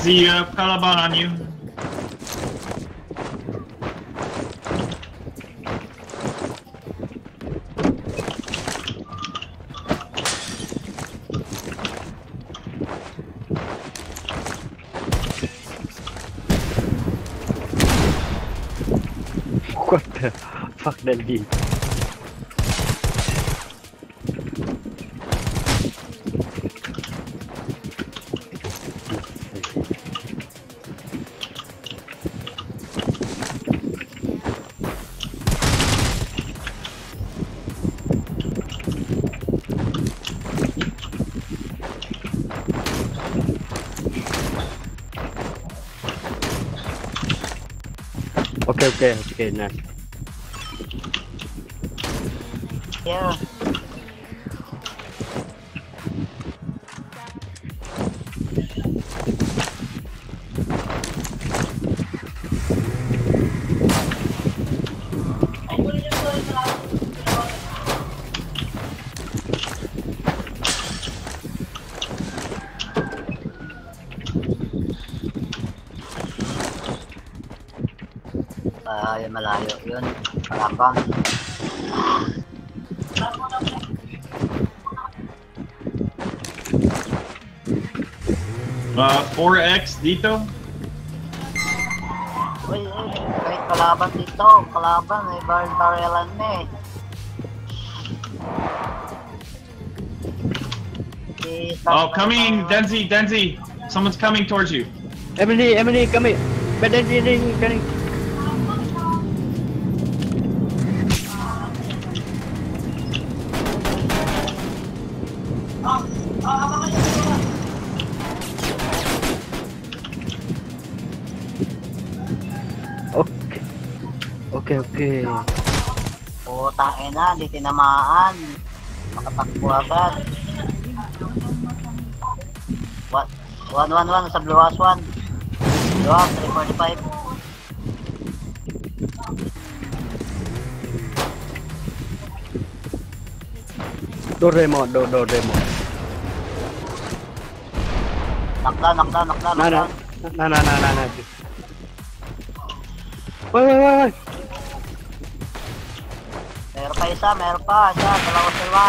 Denzi, uh, Caliban on you. What the fuck that be? Okay, okay, okay, nice. Yeah. Yun. Kalabang. Uh, 4X dito. Uy, uy, kahit kalaban dito, kalaban, may baril-barilan na eh. Oh, coming, Denzi, Denzi. Someone's coming towards you. Emily, Emily, come here. But then, oke oke oh tak enak di tinamaan makapak buabat what one one one sebelum was one dua three forty five Doraemon, do Doraemon. Knockdown, knockdown, knockdown. Nah, nah, nah, nah, nah, nah. Woi, woi, woi. Wait. Meron pa. Isa, dalawa sila.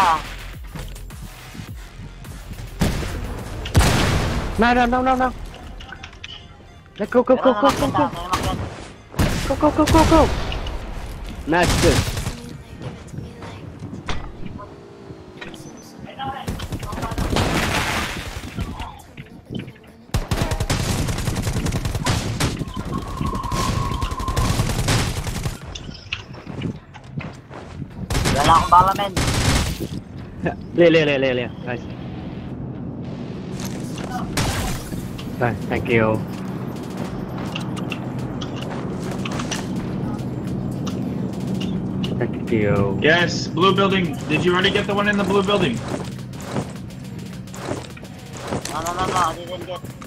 No, no, no, no, no. Let's go, go, go, go, go, go, go, go, go, go, go. Nice, good. Wala akong bala, men. Lea, Lea, Lea, Lea, Lea. Nice. Nice, thank you. Thank you. Yes, blue building. Did you already get the one in the blue building? No, no, no, no, I didn't get.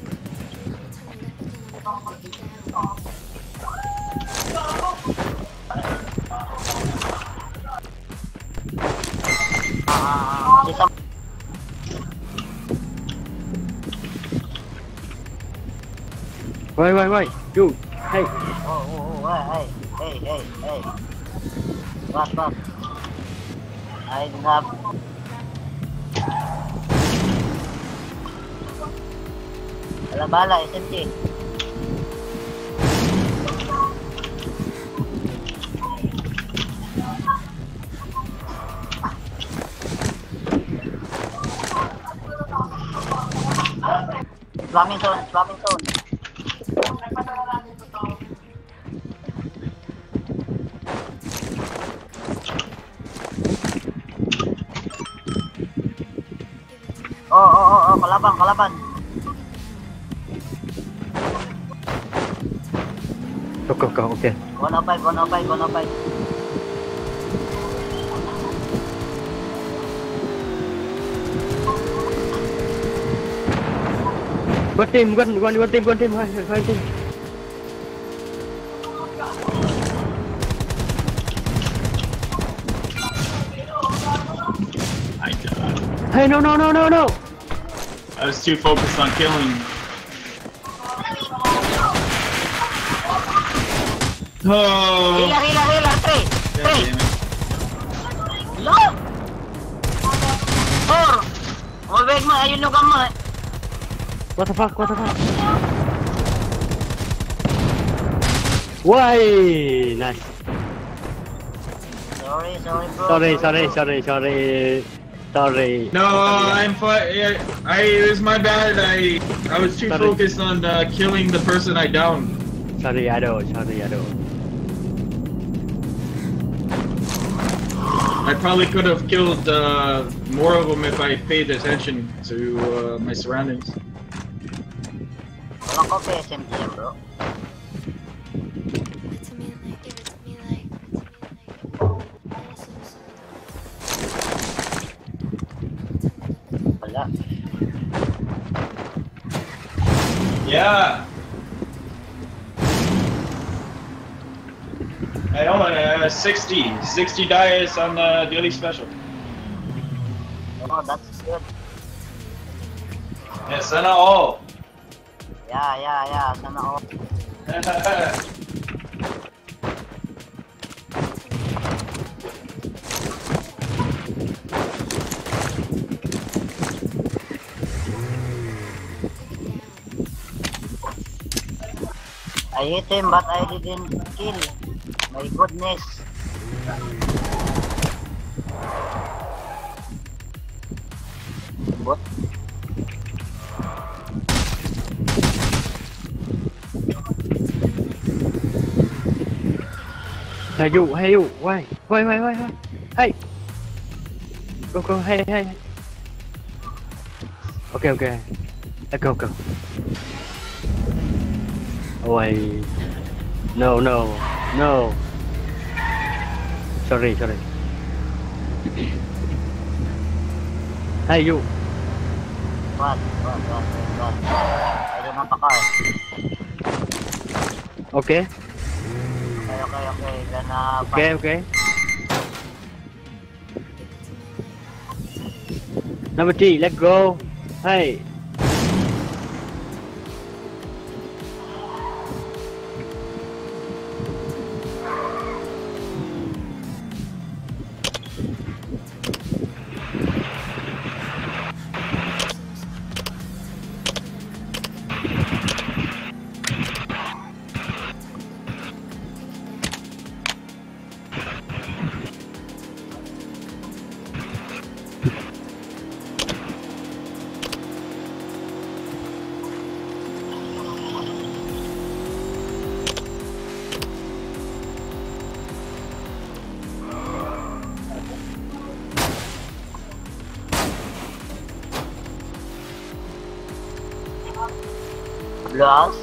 Wait, wait, wait. dude, Hey. Oh, oh, oh, hey, hey, hey, hey. What, what? I don't have. Wala bala, SMG. Slamming zone, slamming zone. Oh, oh, oh, oh, kalaban, kalaban. Go, go, go, okay. 105, 105, 105. One team, one, one, one team, one team, one, one team. My god. Hey, no, no, no, no, no. I was too focused on killing. Oh. Healer, healer, healer, three, three. damn it. Lo! Four! Mabait mo, ayun lugang mo eh. What the fuck, what the fuck? Why? Nice. Sorry, sorry bro. Sorry, sorry, sorry, sorry. Sorry. No, I'm fine. I it was my bad. I I was too Sorry. focused on uh, killing the person I downed. Sorry, Ado. Sorry, Ado. I probably could have killed uh, more of them if I paid attention to uh, my surroundings. Walang ko SMG bro. It's me like, give it to it's me like. Wala. Yeah. I don't uh, 60, 60 dice on the daily special. Oh, that's good. Yes, and all. Yeah, yeah, yeah. Sana all. I hit him but I didn't kill. My goodness. What? Hey, you, hey, you. Why? Why, why, why, why? Hey. Go, go, hey, hey. Okay, okay. Let's go, go. Oh, I... No, no, no. Sorry, sorry. Hey, you. What? What? What? What? I don't. Okay, Okay, okay. Then, uh, okay, okay. Number three, let's go. Hey. Plus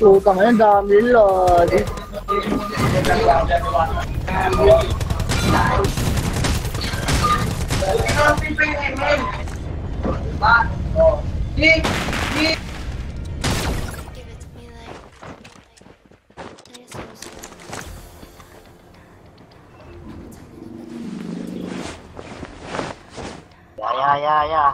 Ủa cảm ơn dòm đến lờ đi. Hãy subscribe cho kênh Ghiền Mì Gõ Để không bỏ lỡ những video hấp dẫn Ya, ya, ya, ya.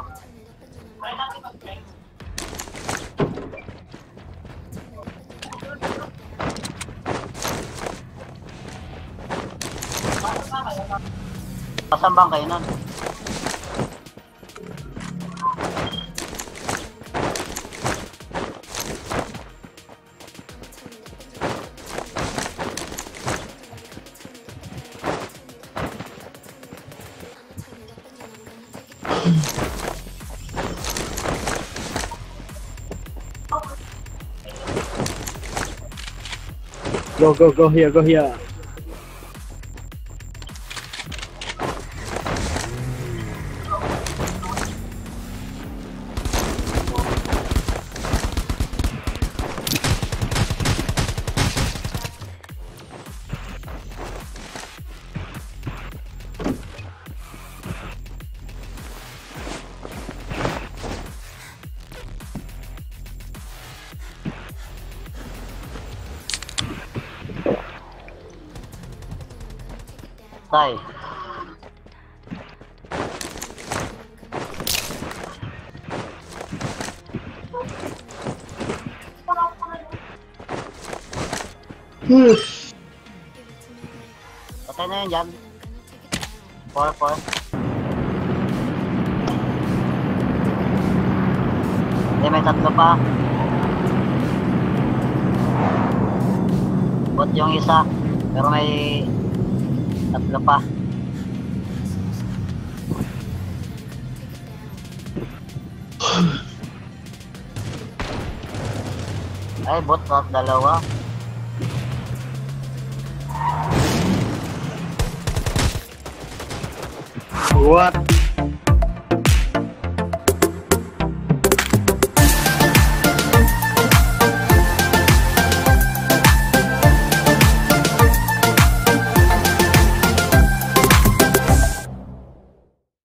Bang kainan? Go, go, go here, go here. Tay. Patay na yun dyan. Four, four. Hindi, may tatlo pa. Bot yung isa. Pero may tatlo pa. Ay, bot na dalawa. What?